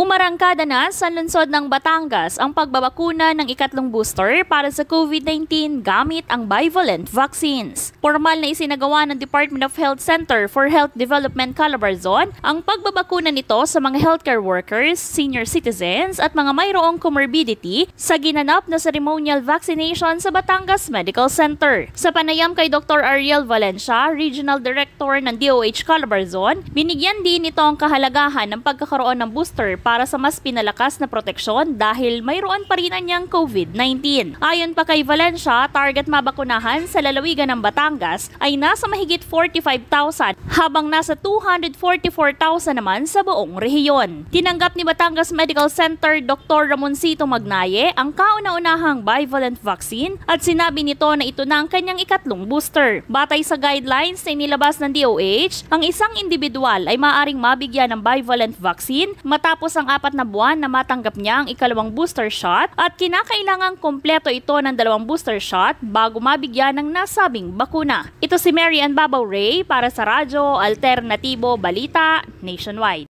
Umarangkada na sa lungsod ng Batangas ang pagbabakuna ng ikatlong booster para sa COVID-19 gamit ang bivalent vaccines. Formal na isinagawa ng Department of Health Center for Health Development Calabarzon ang pagbabakuna nito sa mga healthcare workers, senior citizens at mga mayroong comorbidity sa ginanap na ceremonial vaccination sa Batangas Medical Center. Sa panayam kay Dr. Ariel Valencia, Regional Director ng DOH Calabarzon, binigyan din ito ang kahalagahan ng pagkakaroon ng booster para sa mas pinalakas na proteksyon dahil mayroon pa rin niyang COVID-19. Ayon pa kay Valencia, target mabakunahan sa lalawigan ng Batangas ay nasa mahigit 45,000 habang nasa 244,000 naman sa buong rehiyon. Tinanggap ni Batangas Medical Center Dr. Ramoncito Magnaye ang kauna-unahang bivalent vaccine at sinabi nito na ito na ang kanyang ikatlong booster. Batay sa guidelines na inilabas ng DOH, ang isang individual ay maaring mabigyan ng bivalent vaccine matapos ang apat na buwan na matanggap niya ang ikalawang booster shot at kinakailangang kompleto ito ng dalawang booster shot bago mabigyan ng nasabing bakuna. Ito si Mary Ann Babaw Ray para sa Radyo Alternatibo Balita Nationwide.